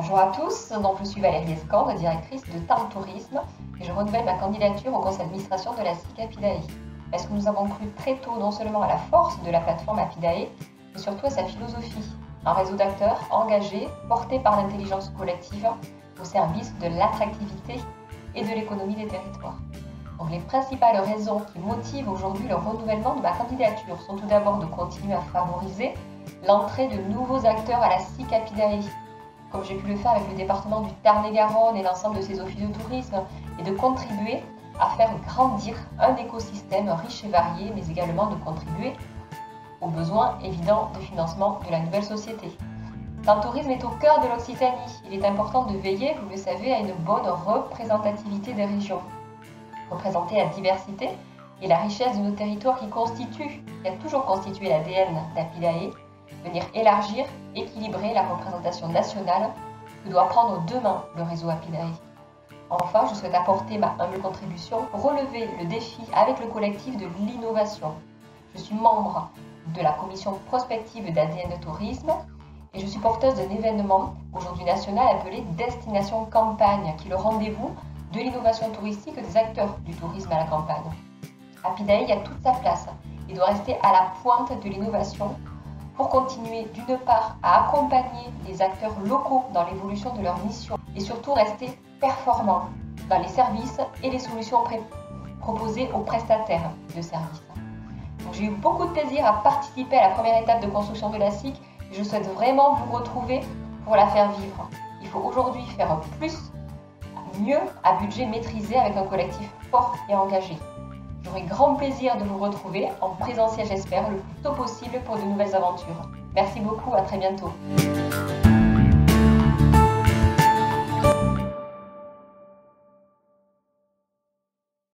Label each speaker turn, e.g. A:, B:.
A: Bonjour à tous, donc je suis Valérie Escande, directrice de TAM Tourisme et je renouvelle ma candidature au conseil d'administration de la SIC Apidae. Parce que nous avons cru très tôt non seulement à la force de la plateforme Apidae, mais surtout à sa philosophie. Un réseau d'acteurs engagés, portés par l'intelligence collective au service de l'attractivité et de l'économie des territoires. Donc les principales raisons qui motivent aujourd'hui le renouvellement de ma candidature sont tout d'abord de continuer à favoriser l'entrée de nouveaux acteurs à la SIC Apidae, comme j'ai pu le faire avec le département du Tarn-et-Garonne et l'ensemble de ses offices de tourisme, et de contribuer à faire grandir un écosystème riche et varié, mais également de contribuer aux besoins évidents de financement de la nouvelle société. Le tourisme est au cœur de l'Occitanie. Il est important de veiller, vous le savez, à une bonne représentativité des régions. Représenter la diversité et la richesse de nos territoires qui constituent, qui a toujours constitué l'ADN d'Apidae, venir élargir, équilibrer la représentation nationale que doit prendre demain le réseau Apidae. Enfin, je souhaite apporter ma humble contribution pour relever le défi avec le collectif de l'innovation. Je suis membre de la commission prospective d'ADN Tourisme et je suis porteuse d'un événement aujourd'hui national appelé Destination Campagne, qui est le rendez-vous de l'innovation touristique des acteurs du tourisme à la campagne. Apidae a toute sa place et doit rester à la pointe de l'innovation pour continuer d'une part à accompagner les acteurs locaux dans l'évolution de leur mission et surtout rester performants dans les services et les solutions proposées aux prestataires de services. J'ai eu beaucoup de plaisir à participer à la première étape de construction de la SIC et je souhaite vraiment vous retrouver pour la faire vivre. Il faut aujourd'hui faire plus, mieux, à budget maîtrisé avec un collectif fort et engagé. J'aurai grand plaisir de vous retrouver en présentiel, j'espère, le plus tôt possible pour de nouvelles aventures. Merci beaucoup, à très bientôt.